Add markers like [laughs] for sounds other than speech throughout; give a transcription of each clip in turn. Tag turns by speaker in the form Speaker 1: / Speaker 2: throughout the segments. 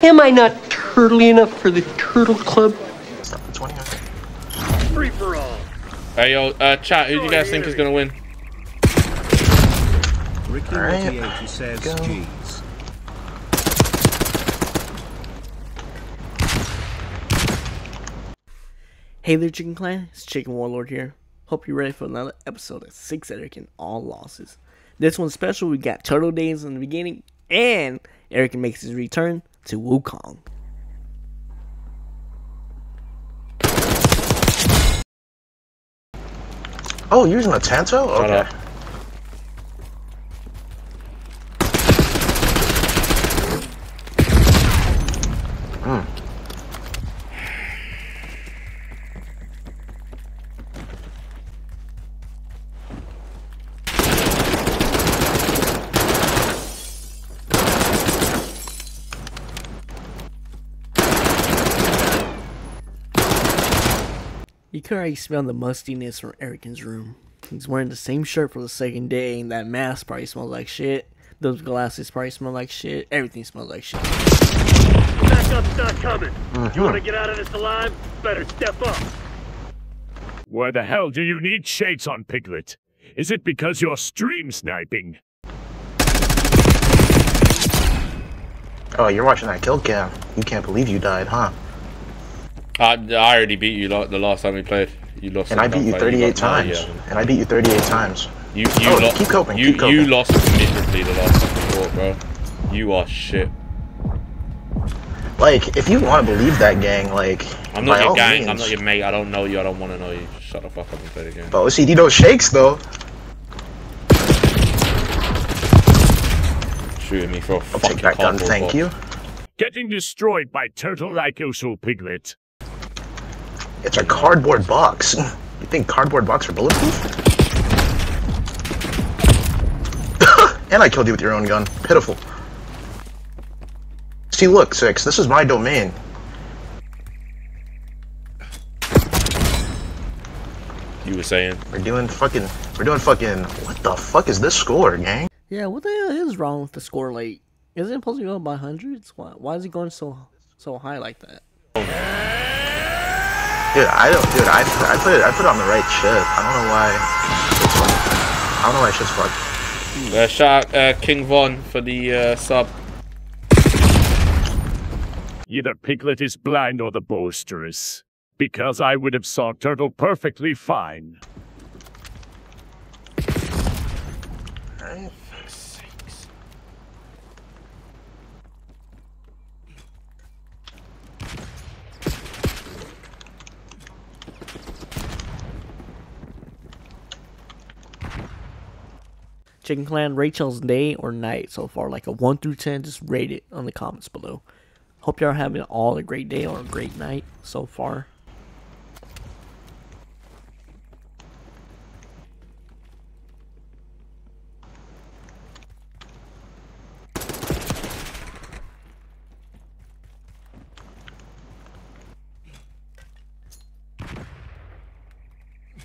Speaker 1: Am I not turtly enough for the Turtle Club?
Speaker 2: Stop the 20.
Speaker 3: Free for all.
Speaker 4: Hey yo, uh, chat. Who do you guys think is gonna win?
Speaker 5: Ricky
Speaker 2: All right.
Speaker 5: Morty 80 says
Speaker 2: Go.
Speaker 5: G's.
Speaker 6: Hey there, Chicken Clan. It's Chicken Warlord here. Hope you're ready for another episode of Six Arakin All Losses. This one's special. We got Turtle Dazd in the beginning, and Eric makes his return to Wukong.
Speaker 2: Oh, you're using a Tanto?
Speaker 4: Shut
Speaker 2: Okay.
Speaker 6: Already smell the mustiness from Arakin's room. He's wearing the same shirt for the second day, and that mask probably smells like shit. Those glasses probably smell like shit. Everything smells like shit.
Speaker 3: Backup's not coming.
Speaker 2: Mhm.
Speaker 3: You want to get out of this alive? Better step up.
Speaker 7: Why the hell do you need shades on, Piglet? Is it because you're stream sniping?
Speaker 2: Oh, you're watching that kill cam. You can't believe you died, huh?
Speaker 4: I, I already beat you lo- the last time we played. You lost.
Speaker 2: And I beat you 38
Speaker 4: got- no,
Speaker 2: times.
Speaker 4: yeah.
Speaker 2: And I beat you 38 times.
Speaker 4: You you
Speaker 2: Oh,
Speaker 4: lost.
Speaker 2: keep coping,
Speaker 4: You
Speaker 2: keep coping.
Speaker 4: you lost miserably the last time we fought, bro. You are shit.
Speaker 2: Like, if you want to believe that gang, like,
Speaker 4: I'm
Speaker 2: by
Speaker 4: not your
Speaker 2: all
Speaker 4: gang.
Speaker 2: means.
Speaker 4: I'm not your mate. I don't know you. I don't want to know you. Shut the fuck up and play the game.
Speaker 2: But OCD those shakes, though.
Speaker 4: Shooting me for a
Speaker 2: I'll
Speaker 4: fucking
Speaker 2: take that gun, thank
Speaker 4: box.
Speaker 2: you.
Speaker 7: Getting destroyed by turtle like Usul Piglet.
Speaker 2: It's a cardboard box. You think cardboard box are bulletproof? [laughs] and I killed you with your own gun. Pitiful. See, look, Six, this is my domain.
Speaker 4: You were saying.
Speaker 2: We're doing fucking, we're doing fucking, what the fuck is this score, gang?
Speaker 6: Yeah, what the hell is wrong with the score? Like, isn't it supposed to go by hundreds? Why, why is it going so so high like that?
Speaker 2: Dude, I don't, dude, I, I put it, I put it on the right shit. I don't know why. It's fucked. I don't know why shit's fucked.
Speaker 4: Uh, shout out uh, King Von for the uh, sub.
Speaker 7: Either Piglet is blind or the boisterous. Because I would have saw Turtle perfectly fine.
Speaker 2: Alright.
Speaker 6: Chicken Clan, Rachel's day or night so far, like a 1 through 10, just rate it on the comments below. Hope y'all are having all a great day or a great night so far.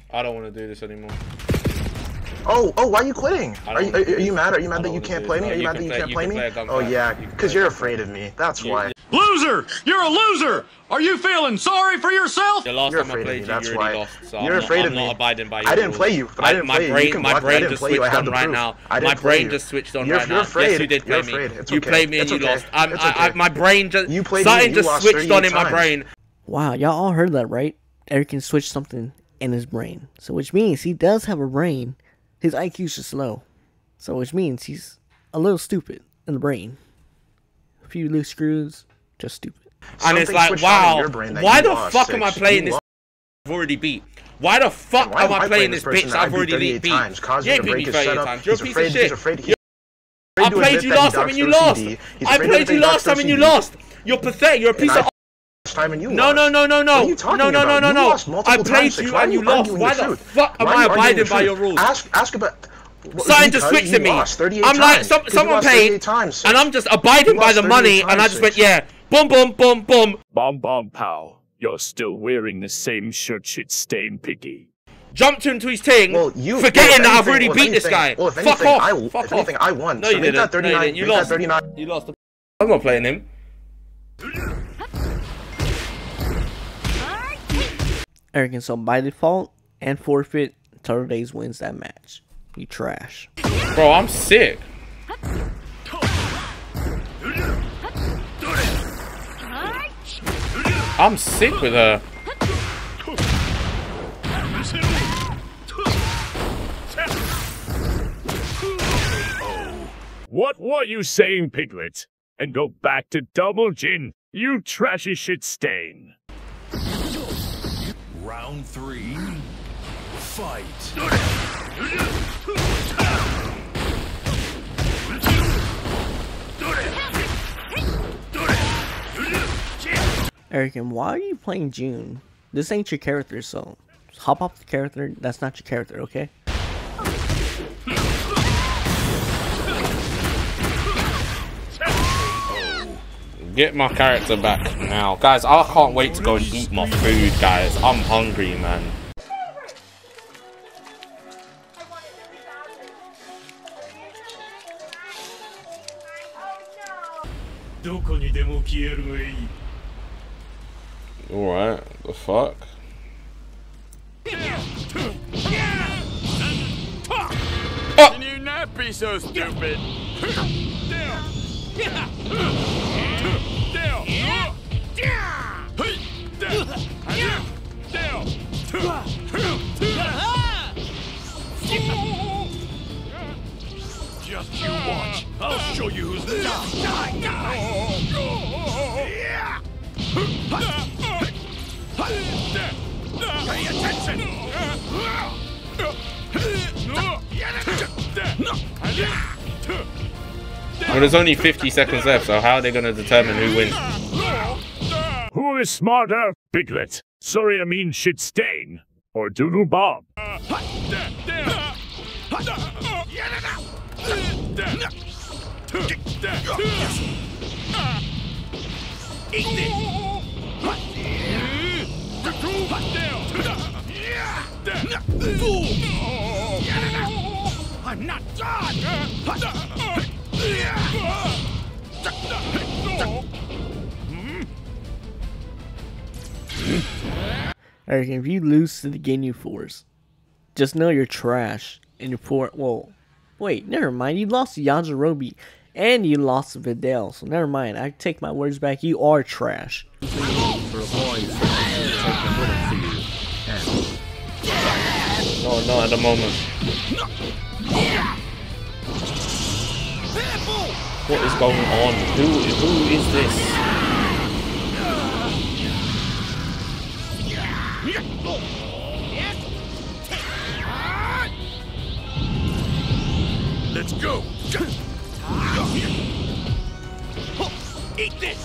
Speaker 4: I don't want to do this anymore.
Speaker 2: Oh, oh, why are you quitting? Are you, are, are you mad? Are you mad that you can't play me? Are you
Speaker 4: you
Speaker 2: mad that you
Speaker 4: play-
Speaker 2: can't
Speaker 4: you
Speaker 2: play
Speaker 4: can
Speaker 2: me?
Speaker 4: play
Speaker 2: Oh yeah, because you're afraid of me. That's
Speaker 4: You-
Speaker 2: why.
Speaker 8: Loser! You're a loser! Are you feeling sorry for yourself?
Speaker 4: The last
Speaker 2: You're
Speaker 4: time I
Speaker 2: afraid of
Speaker 4: played
Speaker 2: me,
Speaker 4: you,
Speaker 2: that's
Speaker 4: you already
Speaker 2: why.
Speaker 4: lost. So
Speaker 2: You're
Speaker 4: I'm
Speaker 2: afraid
Speaker 4: not,
Speaker 2: of
Speaker 4: I'm
Speaker 2: me.
Speaker 4: not abiding by your
Speaker 2: I didn't play you, but I didn't
Speaker 4: my
Speaker 2: play you. You
Speaker 4: brain,
Speaker 2: can
Speaker 4: my brain just
Speaker 2: play you. I
Speaker 4: switched on right now. My brain just switched on
Speaker 2: You're-
Speaker 4: right
Speaker 2: you're
Speaker 4: now.
Speaker 2: afraid.
Speaker 4: Yes, you did play me. you played me and you lost. I'm,
Speaker 2: It's
Speaker 4: I, I,
Speaker 2: okay.
Speaker 4: my brain just
Speaker 2: You played me
Speaker 4: something
Speaker 2: and you
Speaker 4: just switched on in my brain.
Speaker 6: Wow, y'all all heard that, right? Eric can switch something in his brain. So which means he does have a brain. His IQ's just low. So which means he's a little stupid in the brain. A few loose screws, just stupid.
Speaker 4: And it's
Speaker 2: Something
Speaker 4: like,
Speaker 2: switched on in
Speaker 4: wow,
Speaker 2: your brain that
Speaker 4: why the
Speaker 2: lost,
Speaker 4: fuck am I playing
Speaker 2: You
Speaker 4: this? I've already beat. Why the fuck
Speaker 2: Why
Speaker 4: am I playing this bitch?
Speaker 2: I
Speaker 4: I've already
Speaker 2: 38
Speaker 4: beat.
Speaker 2: times? Cause
Speaker 4: You
Speaker 2: you
Speaker 4: ain't
Speaker 2: to
Speaker 4: beat
Speaker 2: break
Speaker 4: me
Speaker 2: his
Speaker 4: 38
Speaker 2: setup.
Speaker 4: times. You're a piece
Speaker 2: afraid.
Speaker 4: of
Speaker 2: He's
Speaker 4: shit.
Speaker 2: afraid. He's
Speaker 4: I
Speaker 2: afraid to
Speaker 4: played you last time and you lost. I played you last
Speaker 2: doxed
Speaker 4: time and you lost. You're pathetic. You're a piece of.
Speaker 2: I- Last time and you
Speaker 4: No,
Speaker 2: lost.
Speaker 4: no, no, no,
Speaker 2: What
Speaker 4: no.
Speaker 2: are you talking
Speaker 4: No, no, no,
Speaker 2: about?
Speaker 4: no,
Speaker 2: You
Speaker 4: no.
Speaker 2: lost multiple
Speaker 4: I played
Speaker 2: times, Six.
Speaker 4: you and you lost. Why
Speaker 2: the
Speaker 4: the fuck am I abiding by your rules?
Speaker 2: Ask, ask about. Well,
Speaker 4: Something just
Speaker 2: because
Speaker 4: switched
Speaker 2: you
Speaker 4: to me. I'm like,
Speaker 2: times.
Speaker 4: some,
Speaker 2: 'Cause you
Speaker 4: someone paid,
Speaker 2: times,
Speaker 4: and I'm just abiding by the
Speaker 2: 38
Speaker 4: money, and I just went, yeah, boom, boom, boom, boom.
Speaker 7: Bomb bomb pow. You're still wearing the same shirt shit stain piggy.
Speaker 4: Jumped into his thing,
Speaker 2: Well, you
Speaker 4: forgetting
Speaker 2: well, if
Speaker 4: that I've already
Speaker 2: well, if
Speaker 4: beat this guy.
Speaker 2: Well, if
Speaker 4: Fuck off.
Speaker 2: I,
Speaker 4: Fuck
Speaker 2: if
Speaker 4: off.
Speaker 2: anything, I won.
Speaker 4: No,
Speaker 2: so
Speaker 4: you didn't.
Speaker 2: that
Speaker 4: No, you
Speaker 2: 39.
Speaker 4: didn't. You lost.
Speaker 2: that 39.
Speaker 4: You lost. The... I'm not playing him.
Speaker 6: Eric and so by default and forfeit, Turtle Dazd wins that match. You trash.
Speaker 4: Bro, I'm sick. I'm sick with her.
Speaker 7: What were you saying, Piglet? And go back to Double Gin, you trashy shit stain.
Speaker 8: Round three. Fight.
Speaker 6: Eric, and why are you playing June? This ain't your character, so hop off the character. That's not your character, okay?
Speaker 4: Get my character back now. Guys, I can't wait to go and eat my food, guys. I'm hungry, man. Alright, the fuck?
Speaker 8: Can you not be so stupid?
Speaker 4: There's only 50 seconds left, so how are they going to determine who wins?
Speaker 7: Who is smarter, Piglet? Sorry, I mean shit stain. Or Doodle Bob?
Speaker 8: I'm not done!
Speaker 6: Eric, if you lose to the Ginyu Force, just know you're trash. And you're poor. Well, wait, never mind. You lost Yajirobe and you lost Videl. So never mind. I take my words back. You are trash.
Speaker 2: And
Speaker 4: No, at the moment. What is going on? Who, who is this?
Speaker 8: Let's go! Eat this!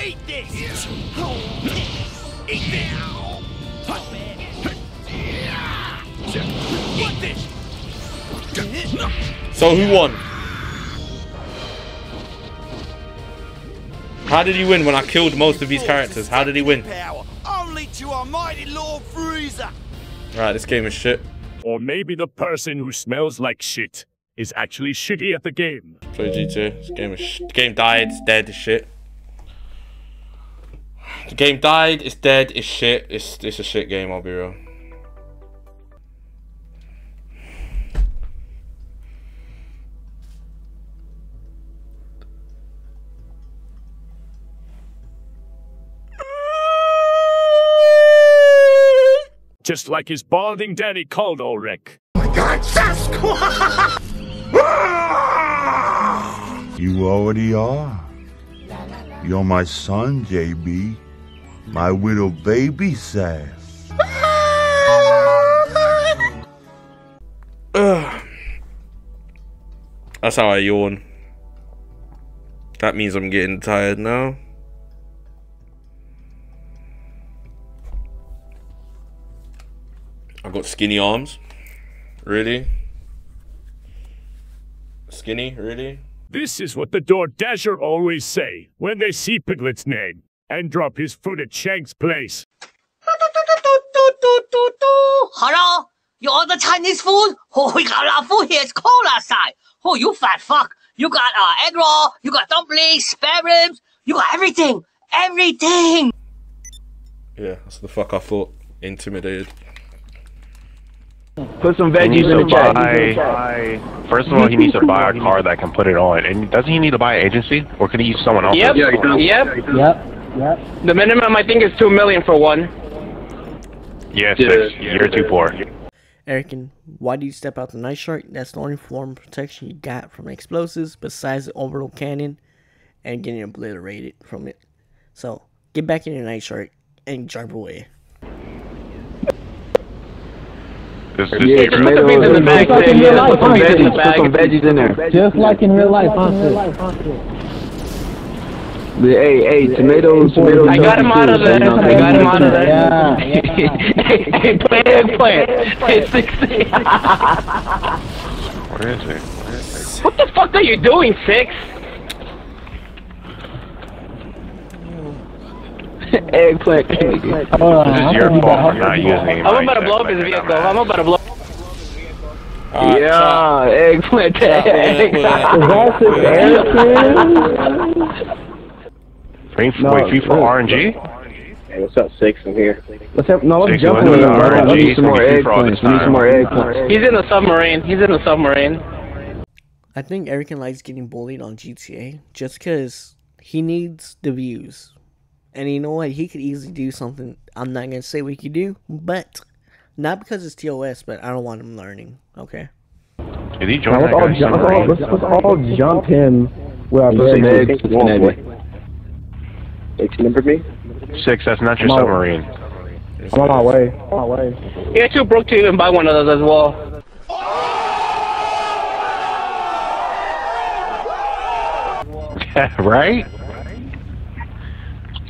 Speaker 8: Eat this! Eat this!
Speaker 4: So who won? How did he win when I killed most of these characters? How did he win?
Speaker 5: Power only to our mighty Lord Frieza.
Speaker 4: Right, this game is shit.
Speaker 7: Or maybe the person who smells like shit is actually shitty at the game.
Speaker 4: Play G2. This game is sh- game died, it's dead, it's shit. The game died, it's dead, it's shit. It's it's a shit game, I'll be real.
Speaker 7: Just like his balding daddy called Ulrich.
Speaker 9: Oh my god sass [laughs] You already are. You're my son, JB. My little baby sass. [laughs]
Speaker 4: That's how I yawn. That means I'm getting tired now. Got skinny arms. Really? Skinny? Really?
Speaker 7: This is what the DoorDasher always say when they see Piglet's name and drop his foot at Shank's place.
Speaker 10: Hello? You order Chinese food? Oh, we got our food here. It's cold outside. Oh, you fat fuck. You got uh, egg roll. You got dumplings, spare ribs. You got everything. Everything.
Speaker 4: Yeah, that's the fuck I thought. Intimidated.
Speaker 11: Put some veggies in the chat.
Speaker 12: buy. First of all, he needs to buy a car that can put it on. And doesn't he need to buy an agency, or can he use someone else's?
Speaker 13: Yep. Yep.
Speaker 6: Yep. Yep.
Speaker 13: The minimum I think is two million for one.
Speaker 12: Yeah, six. You're too poor.
Speaker 6: Arakin, why do you step out the Nightshark? That's the only form of protection you got from explosives besides the orbital cannon and getting obliterated from it. So get back in your Nightshark and jump away.
Speaker 12: This, this
Speaker 11: Yeah, tomatoes.
Speaker 13: in the bag,
Speaker 11: Put some
Speaker 13: Sam, yeah. Put some
Speaker 11: veggies,
Speaker 13: in the
Speaker 11: put
Speaker 13: bag.
Speaker 11: some veggies in there.
Speaker 14: Just like in real life, huh?
Speaker 11: But hey, hey, tomatoes, tomatoes.
Speaker 13: I got him out of there. I got him out of there.
Speaker 14: Yeah. [laughs]
Speaker 13: hey, play eggplant. It's 16.
Speaker 12: Where is it? Where is it?
Speaker 13: what the fuck are you doing, Six? [laughs]
Speaker 11: eggplant.
Speaker 14: Hold on.
Speaker 12: This is
Speaker 14: I'm
Speaker 12: your
Speaker 14: gonna
Speaker 12: fault for not using
Speaker 13: I'm about to blow up his vehicle. I'm about to blow.
Speaker 4: Alright,
Speaker 11: yeah, eggplant [laughs] tag. [laughs]
Speaker 14: Is that just Erickson?
Speaker 12: Wait,
Speaker 14: No,
Speaker 12: wait, free for. RNG?
Speaker 15: Hey, what's up, Six? I'm here.
Speaker 14: Let's have, no, let's
Speaker 12: Six,
Speaker 14: jump in
Speaker 12: do
Speaker 14: the
Speaker 12: the RNG.
Speaker 11: We need some more
Speaker 12: It's gonna be free for all this
Speaker 11: eggplants. We need some more eggplants.
Speaker 13: He's in the submarine. He's in the submarine.
Speaker 6: I think Arakin likes getting bullied on GTA just because he needs the views. And you know what? He could easily do something. I'm not going to say what he could do, but not because it's TOS, but I don't want him learning. Okay?
Speaker 12: Did he
Speaker 14: Now,
Speaker 12: join
Speaker 14: let's, all
Speaker 12: guy's
Speaker 14: jump, let's, all, let's, let's all jump him with our
Speaker 11: Put some
Speaker 14: very
Speaker 11: eggs in it.
Speaker 15: Hey, remember me?
Speaker 12: Six, that's not your
Speaker 14: No.
Speaker 12: submarine.
Speaker 14: I'm on my way. On my way.
Speaker 13: You're too broke to even buy one of those as well. [laughs]
Speaker 12: right?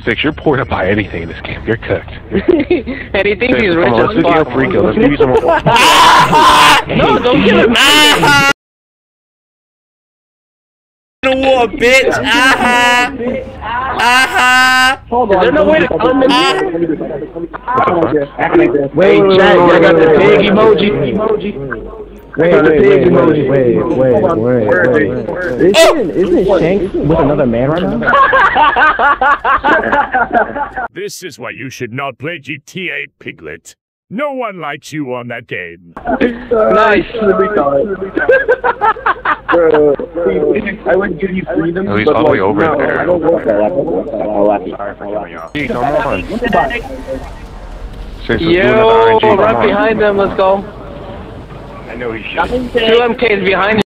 Speaker 12: Six, you're poor to buy anything in this game. You're cooked.
Speaker 13: and he thinks he's
Speaker 12: come
Speaker 13: rich
Speaker 12: on,
Speaker 13: as
Speaker 12: let's do
Speaker 13: fuck.
Speaker 12: Let's give you some. [laughs] [laughs]
Speaker 13: no, don't give him.
Speaker 4: You know what, bitch? Aha! Aha! Uh-huh. Uh-huh.
Speaker 14: Hold
Speaker 13: Is there no way to come in here?
Speaker 14: Wait, wait, wait,
Speaker 11: Chat, I got the
Speaker 14: wait,
Speaker 11: pig
Speaker 14: wait.
Speaker 11: emoji.
Speaker 14: Wait,
Speaker 11: got the
Speaker 14: wait,
Speaker 11: pig
Speaker 14: wait, wait, wait, wait, wait, wait. Oh! Isn't, isn't Shanks with another man right [laughs] now?
Speaker 7: This is why you should not play GTA, Piglet. No one likes you on that game.
Speaker 13: Nice. [laughs]
Speaker 15: I would give you freedom,
Speaker 12: Oh, he's all the way over
Speaker 15: no,
Speaker 12: there.
Speaker 15: I don't want that. I don't want that. I'll laugh you.
Speaker 12: Sorry for killing you off. Come on. Six, let's
Speaker 13: Yo,
Speaker 12: another RNG. Come
Speaker 13: right behind them. Let's go.
Speaker 12: I know he should.
Speaker 13: Two MKs behind you.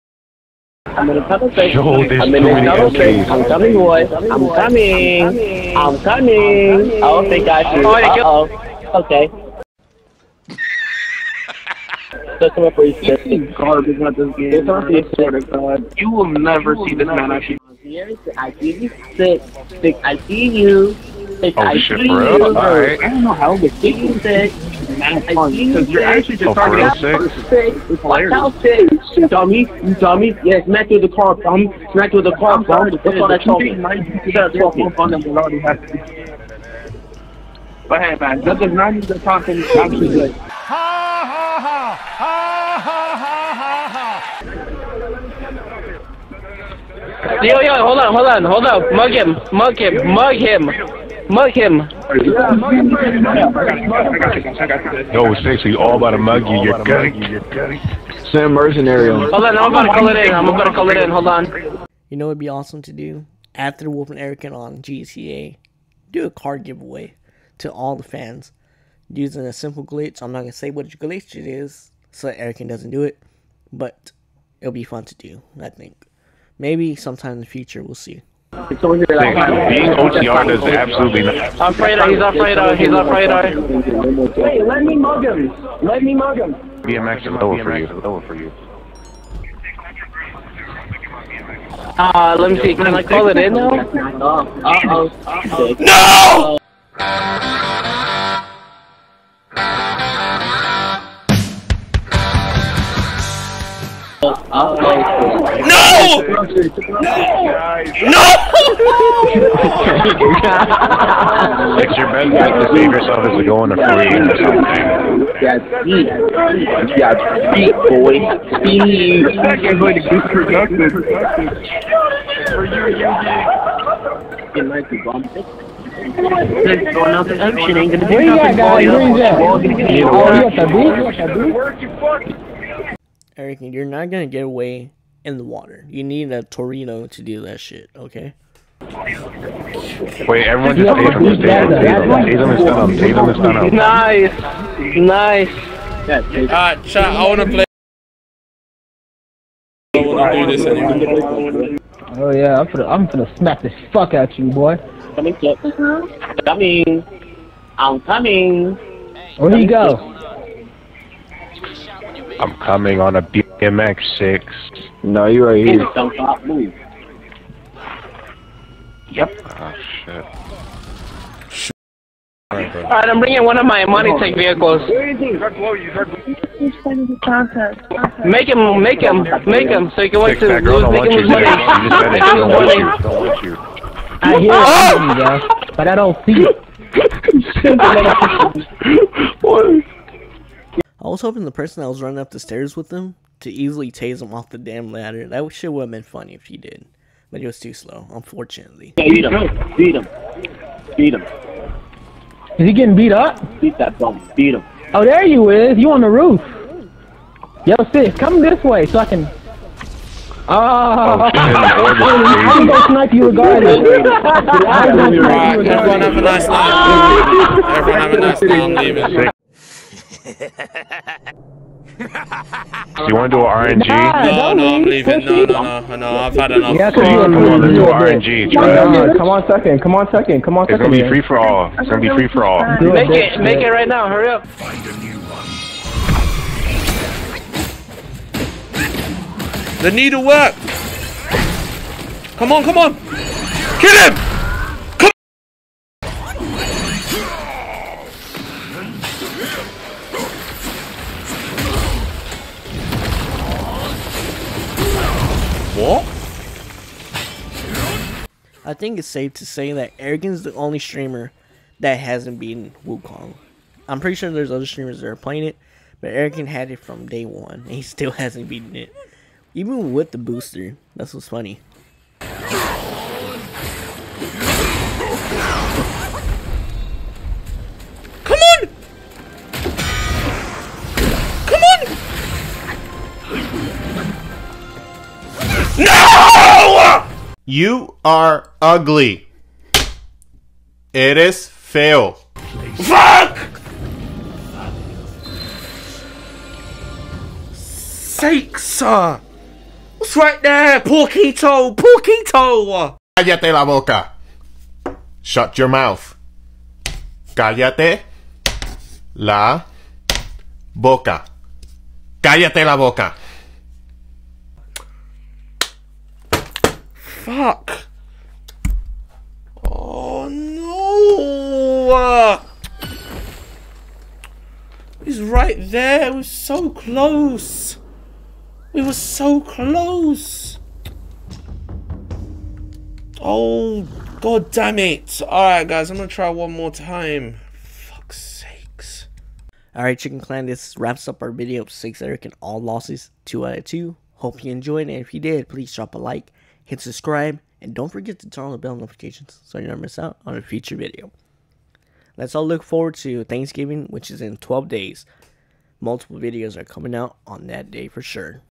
Speaker 15: I'm in a tunnel station.
Speaker 12: Yo, there's
Speaker 15: I'm
Speaker 12: too
Speaker 15: in a
Speaker 12: many
Speaker 15: tunnel station.
Speaker 12: MKs.
Speaker 15: I'm coming, boy. I'm coming. I'm coming. Oh, they got you.
Speaker 13: Oh, they killed-
Speaker 15: Uh-oh. Okay. Just come up for you. This garbage at this game. This is sort of God. You will never see this man actually. I see you. Six. Six. I see you. Six.
Speaker 12: Oh,
Speaker 15: I
Speaker 12: shit,
Speaker 15: see
Speaker 12: for
Speaker 15: you.
Speaker 12: real? Alright.
Speaker 15: I don't know how, but six is six. You. Because you're actually
Speaker 12: Oh,
Speaker 15: just
Speaker 12: for real,
Speaker 15: targeting
Speaker 12: Six?
Speaker 15: six. Watch out, six. You dummy. You dummy. Yeah, smack you with the car, bum. Smack you with the car, bum. That's all that's talking. Shut up, talking. But hey, man, that does not mean the content is actually good.
Speaker 13: Yo, yo, hold on, hold on, hold on. Mug him, mug him, mug him, mug him.
Speaker 12: Yo, Six, we all about to mug you. You're good.
Speaker 11: Send mercenary.
Speaker 13: Hold on, I'm about to call it in. I'm about to call it in. Hold on.
Speaker 6: You know, it'd be awesome to do after Wolf and Arakin on GTA. Do a card giveaway to all the fans using a simple glitch. I'm not gonna say which glitch it is, so that Arakin doesn't do it, but it'll be fun to do. I think maybe sometime in the future we'll see.
Speaker 12: Six, being OTR does absolutely nothing.
Speaker 13: Off radar, he's off radar, he's off radar.
Speaker 15: Hey, let me mug him. Let me mug him.
Speaker 12: BMX is lower for you. Lower for you.
Speaker 13: Uh, let me see, can I call it in now?
Speaker 15: Uh-oh. Uh-oh.
Speaker 4: No! No! No!
Speaker 12: Six, your best bet to save yourself is to go a free or something.
Speaker 15: Yeah, speed. Yeah, speed, boy. Speed. You're going to be productive. For you, you, It might be bumped. Going out the ocean ain't gonna
Speaker 14: Where you at, guys? Where you
Speaker 15: you.
Speaker 14: at?
Speaker 15: All gonna be-
Speaker 14: Oh, you at the beach?
Speaker 6: Eric, you're not gonna get away in the water. You need a tornado to do that shit, okay?
Speaker 12: Wait, everyone just tase him. Just tase him. Tase him and stun him. Tase him and stun him.
Speaker 13: Nice. Nice.
Speaker 4: Alright, chat, I wanna play. I don't wanna do this anymore.
Speaker 14: Oh yeah, I'm finna, I'm finna smack the fuck out you, boy.
Speaker 15: Coming, kid. Uh-huh. Coming. I'm coming.
Speaker 14: Where he go?
Speaker 12: I'm coming on a BMX six.
Speaker 11: No, you right here.
Speaker 15: Don't stop move.
Speaker 12: Yep. Oh shit.
Speaker 4: Alright, bro.
Speaker 13: I'm bringing one of my money take vehicles. Make him, make him, make him, so he can wait
Speaker 12: Six,
Speaker 13: to lose, make him lose money.
Speaker 12: You just said it.
Speaker 13: Make him
Speaker 12: don't
Speaker 13: lose
Speaker 12: want
Speaker 13: money.
Speaker 12: you. She don't want you.
Speaker 14: I hear it, ah! but I don't see it. [laughs] [laughs] [laughs]
Speaker 6: I was hoping the person that was running up the stairs with him to easily tase him off the damn ladder. That shit would have been funny if he did. But he was too slow, unfortunately.
Speaker 15: Beat him. Beat him. Beat him.
Speaker 14: Is he getting beat up?
Speaker 15: Beat that bum. Beat him.
Speaker 14: Oh, there you is. You on the roof. Yo, sis, come this way so I can. Oh,
Speaker 12: Oh,
Speaker 14: I'm gonna snipe you regardless. I'm gonna snipe you
Speaker 4: Alright, everyone have a nice night. Everyone have a nice night. I'm leaving.
Speaker 12: So you want to do an RNG?
Speaker 4: No, no, no, I'm leaving. No, no, no, no. I've had enough.
Speaker 14: Yeah,
Speaker 12: Come on, come on, let's do RNG. Try
Speaker 11: No, come on second, come on second, come on
Speaker 12: It's gonna be free for all. It's gonna be free for all.
Speaker 13: Make it, make it right now, hurry up.
Speaker 4: The needle worked. Come on, come on. Kill him.
Speaker 6: I think it's safe to say that Arakin's the only streamer that hasn't beaten Wukong. I'm pretty sure there's other streamers that are playing it, but Arrogant had it from day one, and he still [laughs] hasn't beaten it. Even with the booster. That's what's funny.
Speaker 16: You are ugly. Eres feo.
Speaker 4: Fuck! Sakes! sir! What's right there? Porquito! Porquito!
Speaker 16: Cállate la boca. Shut your mouth. Cállate la boca. Cállate la boca.
Speaker 4: Fuck! Oh no! He's right there. It was so close. We were so close. Oh, god damn it. Alright, guys, I'm gonna try one more time. Fuck's sakes.
Speaker 6: Alright, Chicken Clan, this wraps up our video of 6 Arakin all losses, 2 out of 2. Hope you enjoyed, and if you did, please drop a like, hit subscribe, and don't forget to turn on the bell notifications so you don't miss out on a future video. Let's all look forward to Thanksgiving, which is in 12 days. Multiple videos are coming out on that day for sure.